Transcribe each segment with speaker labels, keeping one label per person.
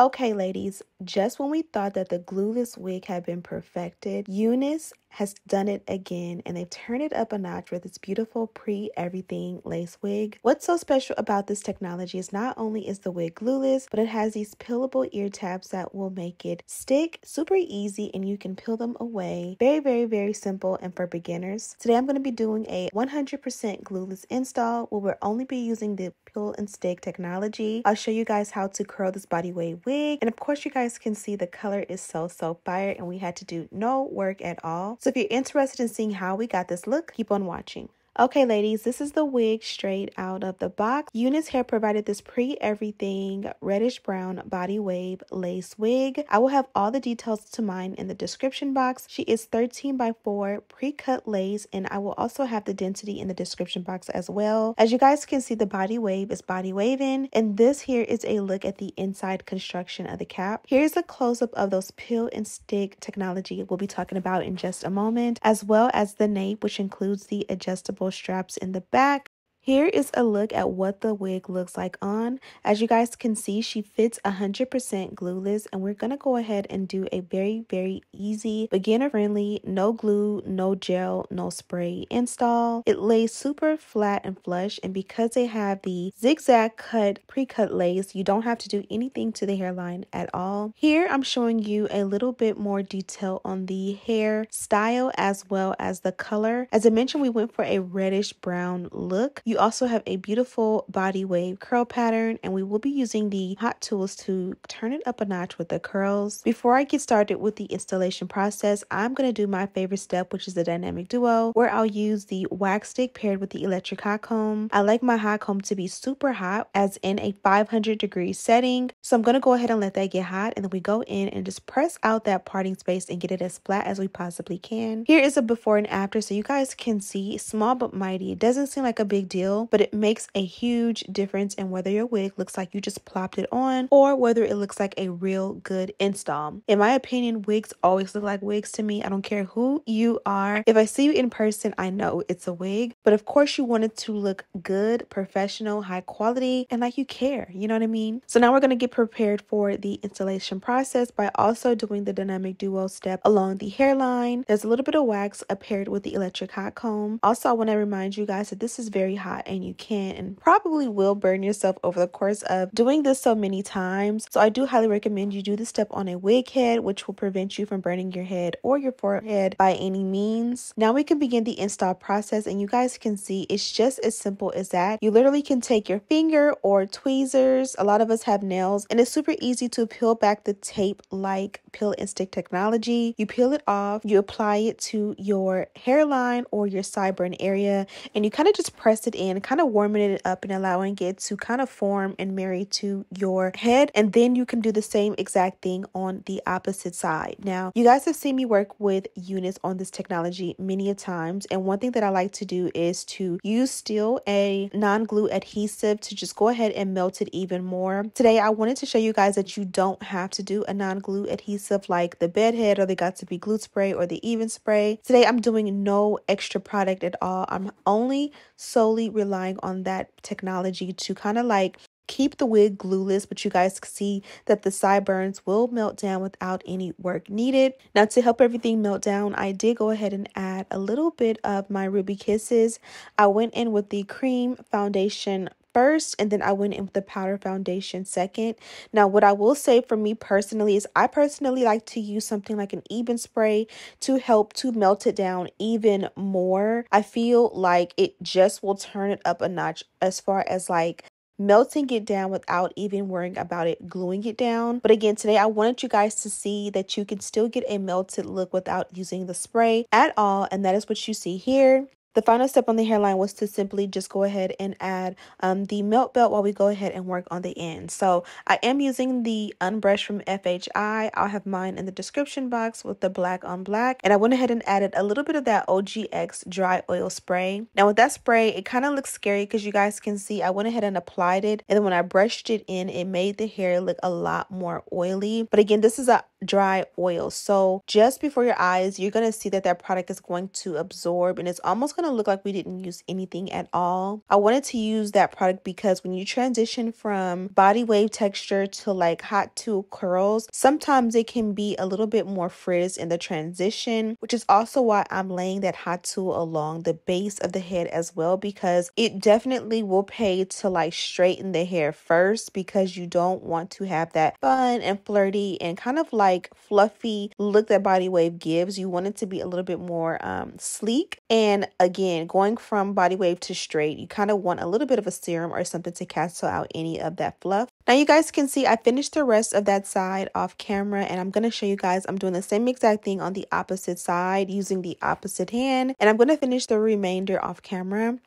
Speaker 1: Okay, ladies, just when we thought that the glueless wig had been perfected, UNice has done it again and they've turned it up a notch with its beautiful pre-everything lace wig. What's so special about this technology is not only is the wig glueless, but it has these peelable ear tabs that will make it stick super easy and you can peel them away. Very, very, very simple and for beginners. Today I'm going to be doing a 100% glueless install where we'll only be using the peel and stick technology. I'll show you guys how to curl this body wave wig and of course you guys can see the color is so, so fire and we had to do no work at all. So if you're interested in seeing how we got this look, keep on watching. Okay, ladies, this is the wig straight out of the box. UNice Hair provided this pre-everything reddish brown body wave lace wig. I will have all the details to mine in the description box. She is 13 by 4 pre-cut lace and I will also have the density in the description box as well. As you guys can see, the body wave is body waving and this here is a look at the inside construction of the cap. Here's a close-up of those peel and stick technology we'll be talking about in just a moment, as well as the nape, which includes the adjustable straps in the back here is a look at what the wig looks like on. As you guys can see, she fits 100% glueless and we're going to go ahead and do a very, very easy, beginner friendly, no glue, no gel, no spray install. It lays super flat and flush and because they have the zigzag cut pre-cut lace, you don't have to do anything to the hairline at all. Here I'm showing you a little bit more detail on the hair style as well as the color. As I mentioned, we went for a reddish brown look. You also have a beautiful body wave curl pattern and we will be using the hot tools to turn it up a notch with the curls. Before I get started with the installation process, I'm going to do my favorite step which is the dynamic duo where I'll use the wax stick paired with the electric hot comb. I like my hot comb to be super hot as in a 500 degree setting. So I'm going to go ahead and let that get hot and then we go in and just press out that parting space and get it as flat as we possibly can. Here is a before and after so you guys can see small but mighty. It doesn't seem like a big deal deal, but it makes a huge difference in whether your wig looks like you just plopped it on or whether it looks like a real good install. In my opinion, wigs always look like wigs to me. I don't care who you are. If I see you in person, I know it's a wig, but of course you want it to look good, professional, high quality, and like you care. You know what I mean? So now we're going to get prepared for the installation process by also doing the dynamic duo step along the hairline. There's a little bit of wax paired with the electric hot comb. Also, I want to remind you guys that this is very hot hot and you can and probably will burn yourself over the course of doing this so many times. So I do highly recommend you do this step on a wig head, which will prevent you from burning your head or your forehead by any means. Now we can begin the install process and you guys can see it's just as simple as that. You literally can take your finger or tweezers. A lot of us have nails and it's super easy to peel back the tape like peel and stick technology. You peel it off, you apply it to your hairline or your sideburn area and you kind of just press it in, kind of warming it up and allowing it to kind of form and marry to your head. And then you can do the same exact thing on the opposite side. Now, you guys have seen me work with UNice on this technology many a times. And one thing that I like to do is to use still a non-glue adhesive to just go ahead and melt it even more. Today, I wanted to show you guys that you don't have to do a non-glue adhesive like the bedhead or the Got2b glue spray or the Ebin spray. Today, I'm doing no extra product at all. I'm only solely relying on that technology to kind of like keep the wig glueless, but you guys see that the sideburns will melt down without any work needed. Now to help everything melt down, I did go ahead and add a little bit of my Ruby Kisses. I went in with the cream foundation first and then I went in with the powder foundation second. Now what I will say for me personally is I personally like to use something like an Ebin spray to help to melt it down even more. I feel like it just will turn it up a notch as far as like melting it down without even worrying about it gluing it down. But again, today I wanted you guys to see that you can still get a melted look without using the spray at all. And that is what you see here. The final step on the hairline was to simply just go ahead and add um, the melt belt while we go ahead and work on the end. So I am using the unbrush from FHI. I'll have mine in the description box with the black on black. And I went ahead and added a little bit of that OGX dry oil spray. Now with that spray, it kind of looks scary because you guys can see I went ahead and applied it. And then when I brushed it in, it made the hair look a lot more oily. But again, this is a dry oil. So just before your eyes, you're going to see that that product is going to absorb and it's almost going to look like we didn't use anything at all. I wanted to use that product because when you transition from body wave texture to like hot tool curls, sometimes it can be a little bit more frizz in the transition, which is also why I'm laying that hot tool along the base of the head as well because it definitely will pay to like straighten the hair first because you don't want to have that fun and flirty and kind of like fluffy look that body wave gives. You want it to be a little bit more um, sleek. And again, going from body wave to straight, you kind of want a little bit of a serum or something to cancel out any of that fluff. Now you guys can see I finished the rest of that side off camera and I'm going to show you guys I'm doing the same exact thing on the opposite side using the opposite hand and I'm going to finish the remainder off camera.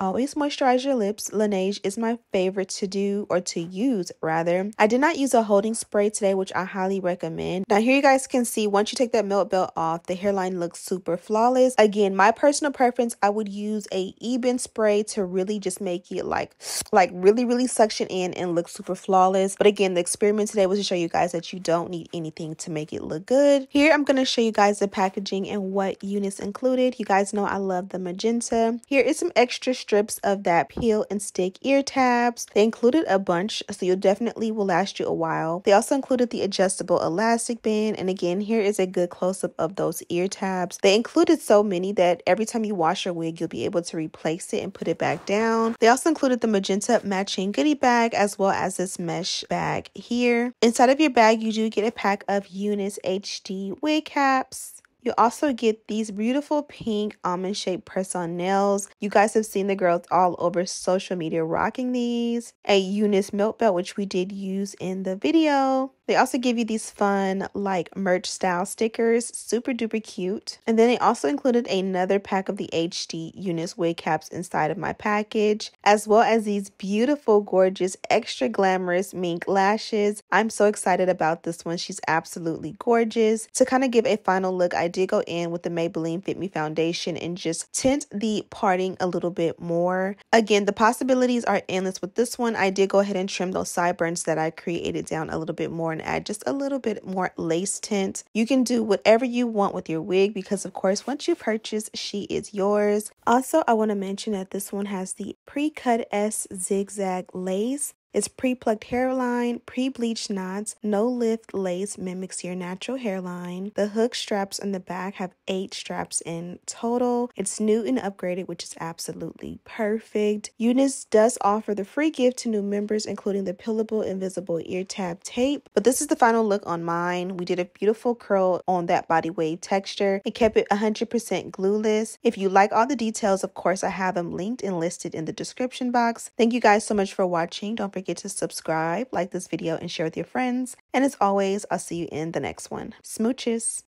Speaker 1: Always moisturize your lips. Laneige is my favorite to do or to use rather. I did not use a holding spray today, which I highly recommend. Now here you guys can see once you take that melt belt off, the hairline looks super flawless. Again, my personal preference, I would use a Ebin spray to really just make it like, like really, really suction in and look super flawless. But again, the experiment today was to show you guys that you don't need anything to make it look good. Here, I'm going to show you guys the packaging and what UNice included. You guys know I love the magenta. Here is some extra strips of that peel and stick ear tabs. They included a bunch, so you definitely will last you a while. They also included the adjustable elastic band, and again, here is a good close-up of those ear tabs. They included so many that every time you wash your wig, you'll be able to replace it and put it back down. They also included the magenta matching goodie bag as well as this mesh bag here. Inside of your bag, you do get a pack of UNice HD wig caps. You also get these beautiful pink almond shaped press on nails. You guys have seen the girls all over social media rocking these. A UNice melt belt, which we did use in the video. They also give you these fun like merch style stickers, super duper cute. And then they also included another pack of the HD UNice wig caps inside of my package, as well as these beautiful, gorgeous, extra glamorous mink lashes. I'm so excited about this one. She's absolutely gorgeous. To kind of give a final look, I did go in with the Maybelline Fit Me foundation and just tint the parting a little bit more. Again, the possibilities are endless with this one. I did go ahead and trim those sideburns that I created down a little bit more and add just a little bit more lace tint. You can do whatever you want with your wig because of course once you purchase, she is yours. Also, I want to mention that this one has the pre-cut S zigzag lace. It's pre-plucked hairline, pre-bleached knots, no lift lace mimics your natural hairline. The hook straps on the back have eight straps in total. It's new and upgraded, which is absolutely perfect. UNice does offer the free gift to new members, including the pillable invisible ear tab tape. But this is the final look on mine. We did a beautiful curl on that body wave texture and kept it 100% glueless. If you like all the details, of course, I have them linked and listed in the description box. Thank you guys so much for watching. Don't forget to subscribe, like this video, and share with your friends. And as always, I'll see you in the next one. Smooches.